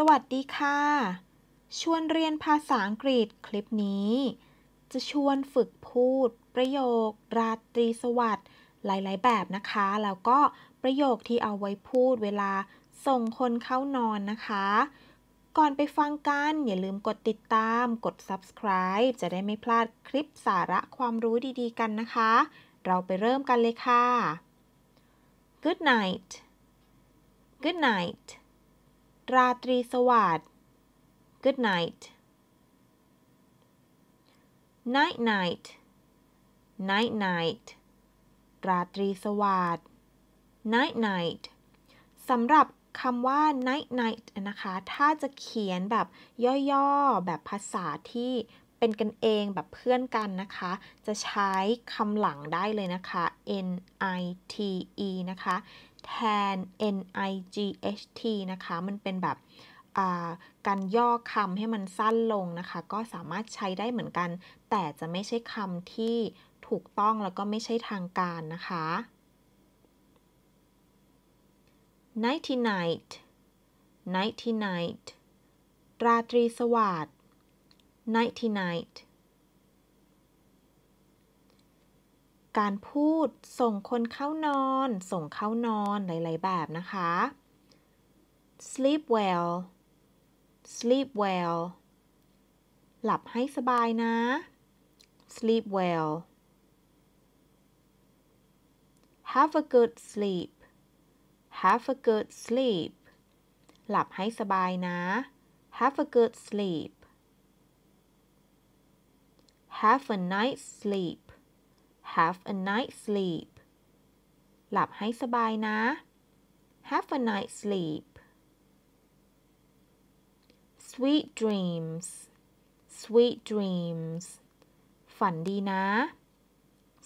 สวัสดีค่ะ ชวนเรียนภาษาอังกฤษคลิปนี้ จะชวนฝึกพูด ประโยค ราตรีสวัสดิ์หลาย ๆ แบบนะคะ แล้วก็ประโยคที่เอาไว้พูดเวลาส่งคนเข้านอนนะคะ ก่อนไปฟังกัน อย่าลืมกดติดตาม กด subscribe จะได้ไม่พลาดคลิปสาระความรู้ดี ๆ กันนะคะ เราไปเริ่มกันเลยค่ะ Good night Good night ราตรีสวัสดิ์ Good night night night night night ราตรีสวัสดิ์ night night สำหรับคำว่า night night นะคะ ถ้าจะเขียนแบบย่อๆ แบบภาษาที่เป็นกันเองแบบเพื่อนกันนะคะ จะใช้คำหลังได้เลยนะคะ n i t e นะคะ แทน n i g h t นะคะ มันเป็นแบบการย่อคำให้มันสั้นลงนะคะ ก็สามารถใช้ได้เหมือนกัน แต่จะไม่ใช่คำที่ถูกต้องแล้วก็ไม่ใช่ทางการนะคะ nighty night nighty night ราตรีสวัสดิ์ nighty night การพูดส่งคนเข้านอน ส่งเข้านอนหลาย ๆ แบบนะคะ sleep well sleep well หลับให้สบายนะ sleep well have a good sleep have a good sleep หลับให้สบายนะ have a good sleep have a night sleep have a night sleep หลับให้สบายนะ have a night sleep sweet dreams sweet dreams ฝันดีนะ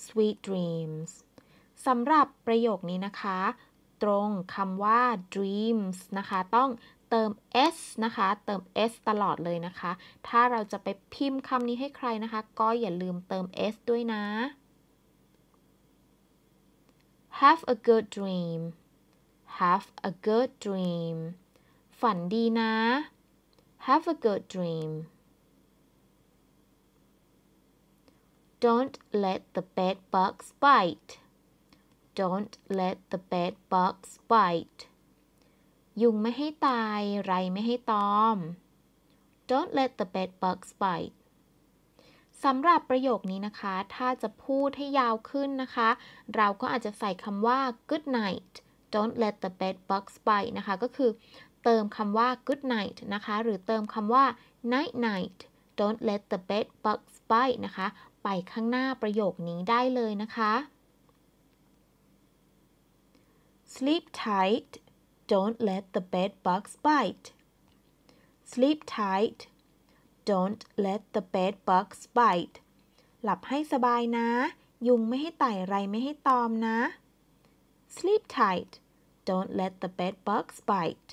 sweet dreams สำหรับประโยคนี้นะคะ ตรงคำว่า dreams นะคะ ต้องเติม s นะคะ เติม s ตลอดเลยนะคะ ถ้าเราจะไปพิมพ์คำนี้ให้ใครนะคะ ก็อย่าลืมเติม s ด้วยนะ have a good dream have a good dream ฝันดีนะ have a good dream don't let the bed bugs bite don't let the bed bugs bite ยุงไม่ให้ตาย ไรไม่ให้ตอม don't let the bed bugs bite สำหรับประโยคนี้นะคะ ถ้าจะพูดให้ยาวขึ้นนะคะ เราก็อาจจะใส่คำว่า good night don't let the bed bugs bite นะคะ ก็คือเติมคำว่า good night นะคะ หรือเติมคำว่า night night don't let the bed bugs bite นะคะ ไปข้างหน้าประโยคนี้ได้เลยนะคะ sleep tight don't let the bed bugs bite sleep tight don't let the bed bugs bite หลับให้สบายนะ ยุงไม่ให้ไต่ไรไม่ให้ตอมนะ sleep tight don't let the bed bugs bite